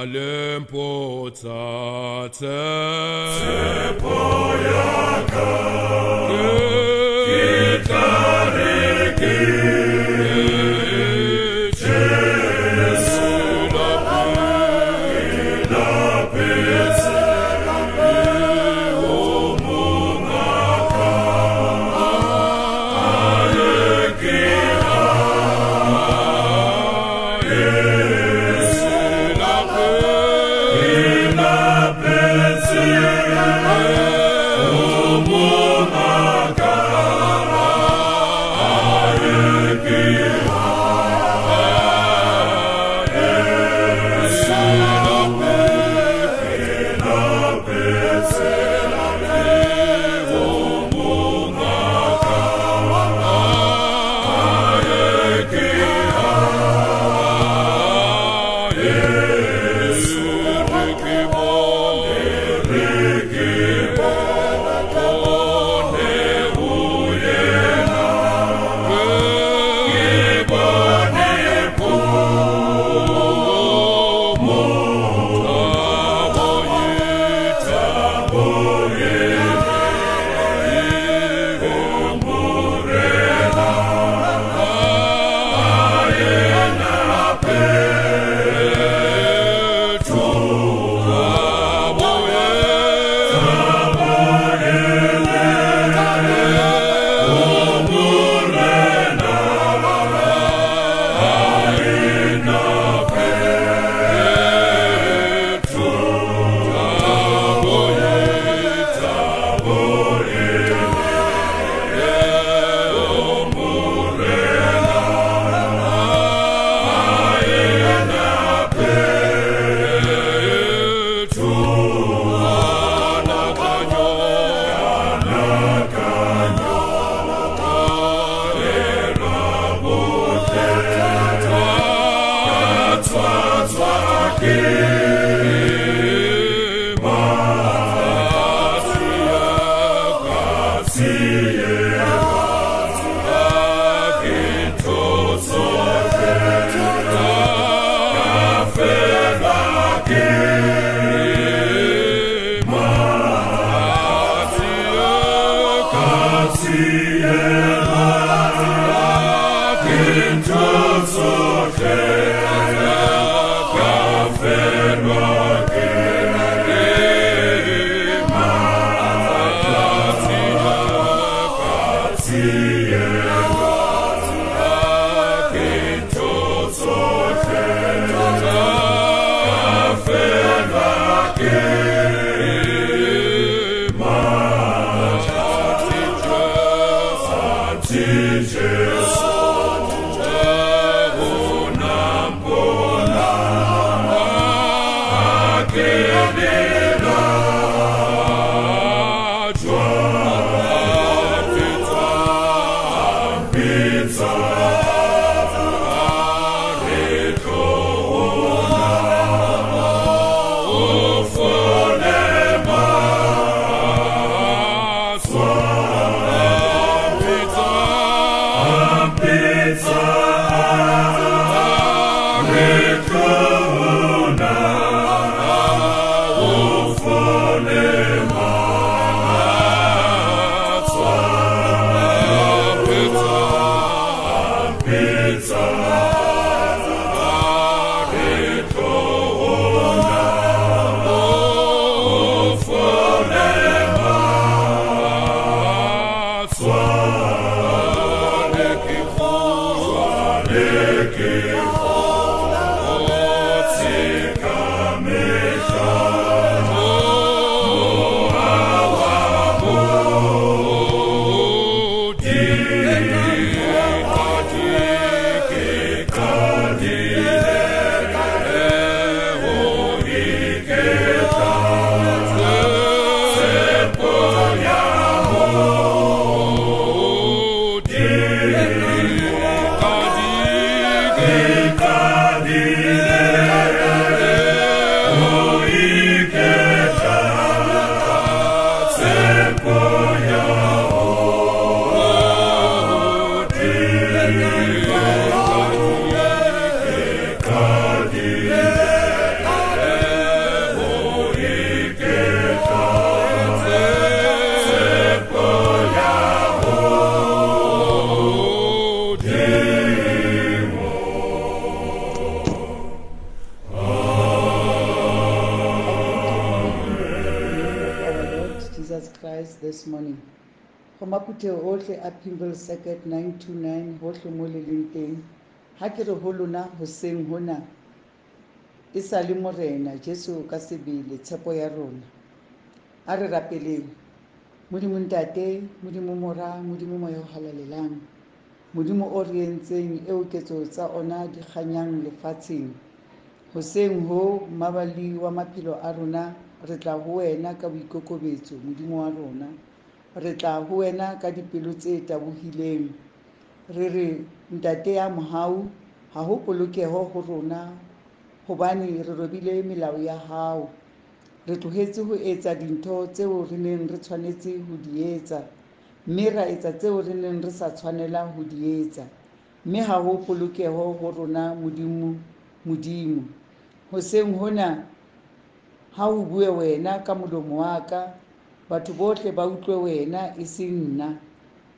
ale mpoțață. Se poiacă, see. Siege this morning. Go maphuthego otlhe a Pimville Circuit 929 hotlhe mo le leng teng. Ha ke re ho lona hoseng hona e sa le morena Jesu ka sebele tshepo ya rona. A re rapeleng. Modimo ntate, modimo mora, modimo moya o halalelang. Modimo o re entseng eo ketso tsa ona di lefatsheng. hoseng ho mabali wa maphelo a rona re tla ho wena ka boikokobetso modimo wa rona. Re tla ho wena ka dipelo tse tabohileng. Re re ntate ya mohau ha ho polokeho ho rona hobane re robile melao ya hao. Re tlohetse ho etsa dintho tseo re neng re tshwanetse ho di etsa mme ra etsa tseo re neng re sa tshwanela ho di etsa. Mme ha ho polokeho ho rona modimo modimo. Hoseng hona ha o bue wena ka molomo wa ka. Batho bohle ba utlwe wena e seng nna.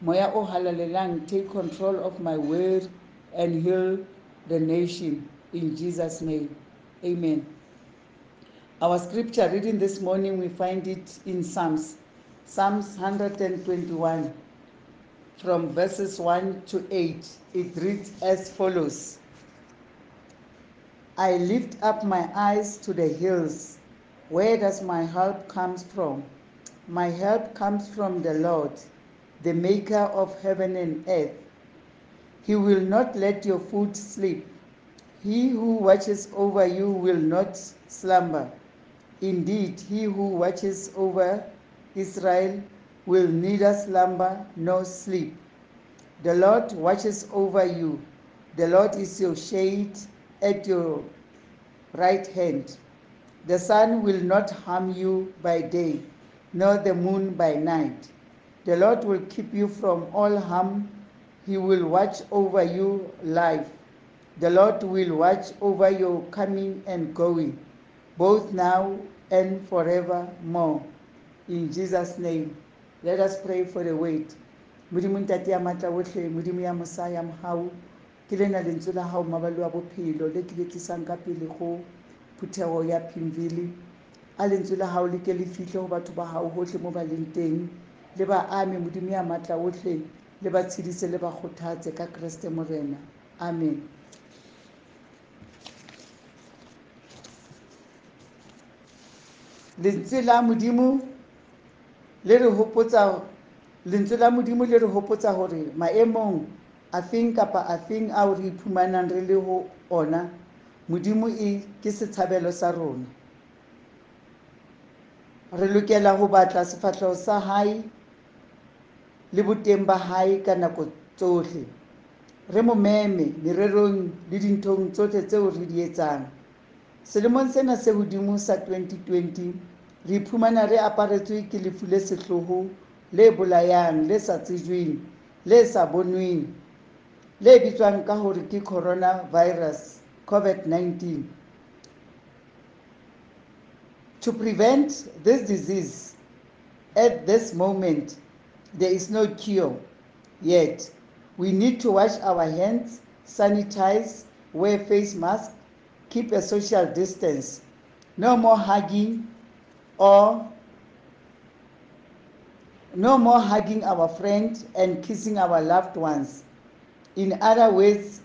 Moya o halalelang take control of my word and heal the nation in jesus name. Amen. Our scripture reading this morning we find it in psalms psalms 121 from verses 1 to 8 it reads as follows. I lift up my eyes to the hills. Where does my help come from? My help comes from the Lord, the maker of heaven and earth. He will not let your foot slip. He who watches over you will not slumber. Indeed, he who watches over Israel will neither slumber nor sleep. The Lord watches over you. The Lord is your shade at your right hand. The sun will not harm you by day, nor the moon by night. The Lord will keep you from all harm. He will watch over you life. The Lord will watch over your coming and going, both now and forevermore. In Jesus' name, let us pray for the wait. modimo ntate ya matla otlhe modimo ya mosa ya ke lena lentswe la gago bophelo le ke le tlisang ka pele go phuthego ya pimville a lentswe la gago le ke le fitlhe go batho ba gago gotlhe mo ba leng teng le ba ame modimo ya matla otlhe le ba tshedise le ba kgothatse ka keresete morena. Amen. Lentswe la modimo le re hopotsa lentswe la modimo le re hopotsa hore maemong afeng kapa afeng ao re iphumanang re le ho ona modimo e ke setshabelo sa rona. Re lokela ho batla sefahleho sa hae le boteng ba hae ka nako tsohle. Re mo meme mererong le dinthong tsohle tseo re di etsang. Selemong sena se hodimo sa 2020 re iphumana re aparetswe ke lefu le sehloho le bolayang le sa tsejweng le sa bonweng le bitswang ka hore ke coronavirus. Covid-19 to prevent this disease at this moment there is no cure yet. We need to wash our hands sanitize wear face mask keep a social distance. No more hugging or no more hugging our friends and kissing our loved ones. In other words,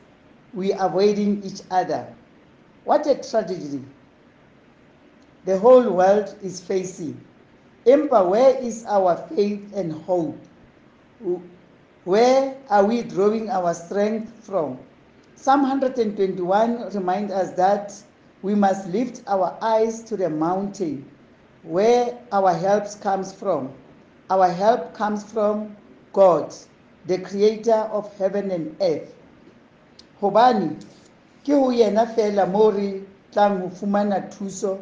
we avoiding each other. What a tragedy the whole world is facing. Empa, where is our faith and hope? Where are we drawing our strength from? Psalm 121 reminds us that we must lift our eyes to the mountain where our help comes from. Our help comes from God, the creator of heaven and earth. Hobane ke ho yena fela mo re tlang ho fumana thuso.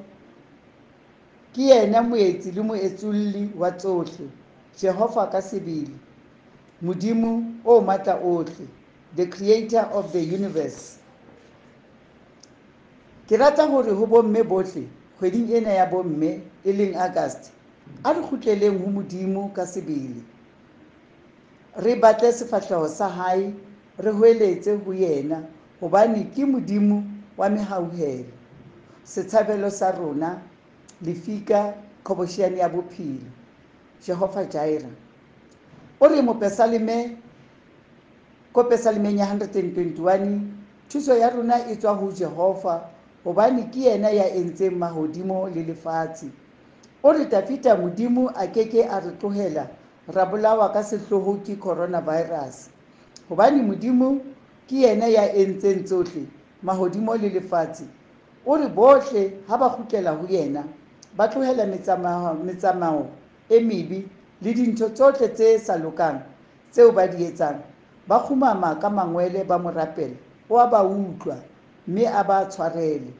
Ke yena moetsi le moetsolli wa tsohle. Jehova ka sebele. Modimo o matla ohle, the creator of the universe. Ke rata hore ho bomme bohle kgweding ena ya bomme e leng August a re kgutleleng ho modimo ka sebele re batle sefahleho sa hae re hweletse ho yena hobane ke modimo wa mehauhelo. Setshabelo sa rona lefika qhoboshiane ya bophelo jehova jaira. O re mopesaleme ko pesalemeng ya 121 thuso ya rona e tswa ho jehova gobane ke yena ya entseng mahodimo le lefatshe. O re tafita modimo a keke a re tlogela ra bolawa ka sehlogo ke coronavirus. Gobane modimo ke yena ya entseng tsohle mahodimo le lefatshe. O re bohle ha ba kgutlela ho yena ba tlohela metsamao e mebe le dintho tsohle tse sa lokang tseo ba di etsang. Ba khumama ka mangwele ba mo rapela o a ba utlwa mme a ba tshwarele.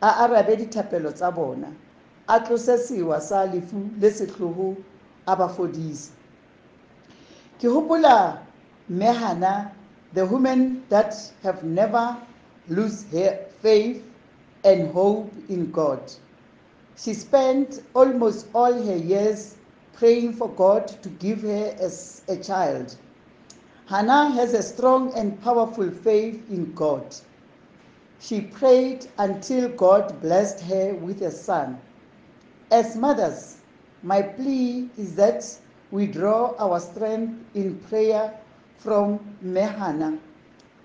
A arabe dithapelo tsa bona. A tlose sewa sa lefu le sehloho a ba fodise. Ke hopola mehana the women that have never lose her faith and hope in god. She spent almost all her years praying for god to give her as a child. Hannah has a strong and powerful faith in god. She prayed until god blessed her with a son. As mothers my plea is that we draw our strength in prayer from Mehana.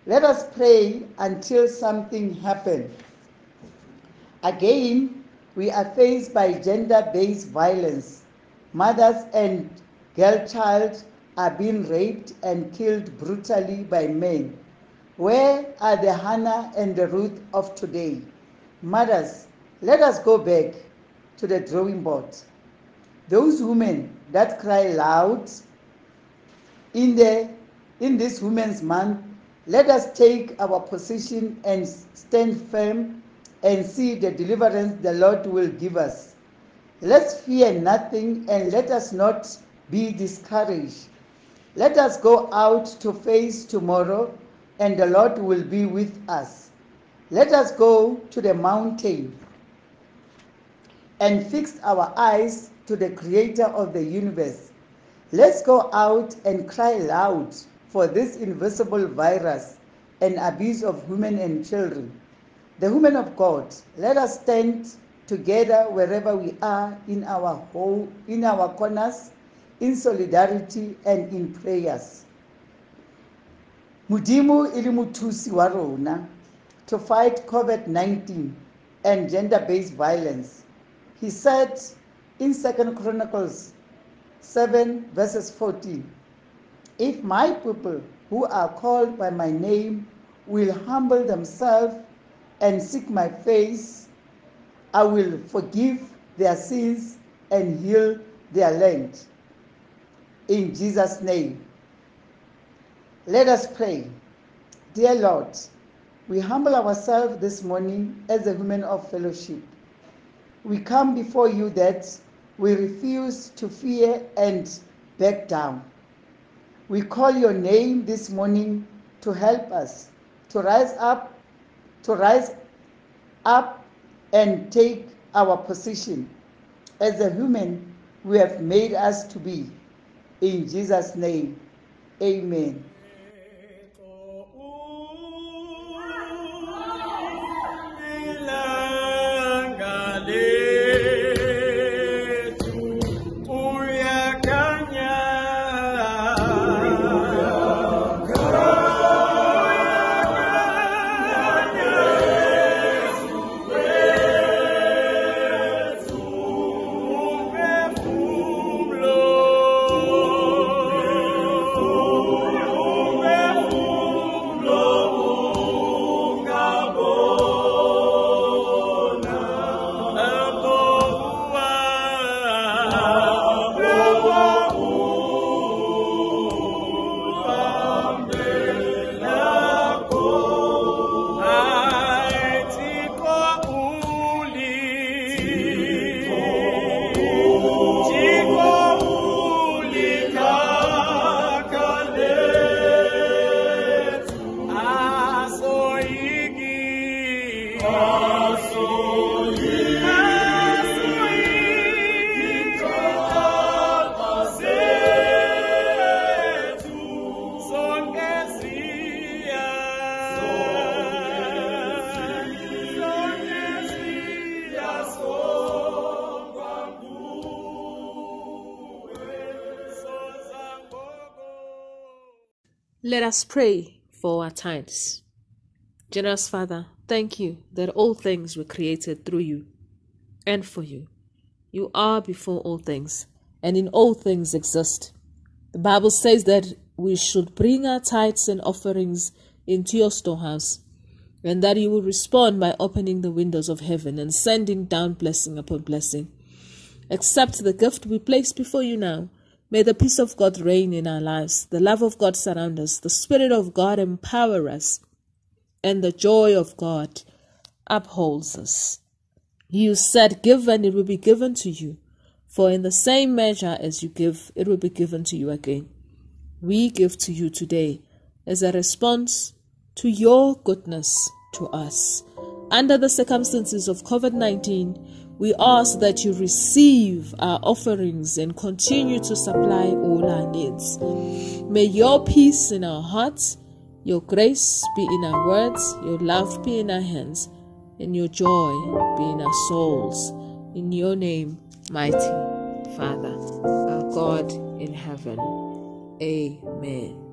Let us pray until something happens. Again, we are faced by gender-based violence. Mothers and girl child are being raped and killed brutally by men. Where are the Hannah and the Ruth of today? Mothers, let us go back to the drawing board. Those women that cry loud in the in this women's month let us take our position and stand firm and see the deliverance the lord will give us. Let's fear nothing and let us not be discouraged. Let us go out to face tomorrow and the lord will be with us. Let us go to the mountain and fix our eyes to the creator of the universe. Let's go out and cry loud for this invisible virus and abuse of women and children. The women of God, let us stand together wherever we are in our home, in our corners, in solidarity and in prayers. Mudimu ili muthusi wa to fight COVID-19 and gender-based violence. He said in 2 Chronicles 7 verses 14, if my people who are called by my name will humble themselves and seek my face, I will forgive their sins and heal their land. In Jesus' name. Let us pray. Dear Lord, we humble ourselves this morning as a women of fellowship. We come before you that we refuse to fear and back down. We call your name this morning to help us to rise up, to rise up and take our position as the human we have made us to be. In Jesus' name, amen. Let us pray for our tithes. Generous Father, thank you that all things were created through you and for you. You are before all things, and in all things exist. The Bible says that we should bring our tithes and offerings into your storehouse, and that you will respond by opening the windows of heaven and sending down blessing upon blessing. Accept the gift we place before you now. May the peace of God reign in our lives, the love of God surround us, the Spirit of God empower us, and the joy of God upholds us. You said, Give and it will be given to you. For in the same measure as you give, it will be given to you again. We give to you today as a response to your goodness to us. Under the circumstances of COVID 19, we ask that you receive our offerings and continue to supply all our needs. May your peace in our hearts, your grace be in our words, your love be in our hands, and your joy be in our souls. In your name, mighty Father, our God in heaven. Amen.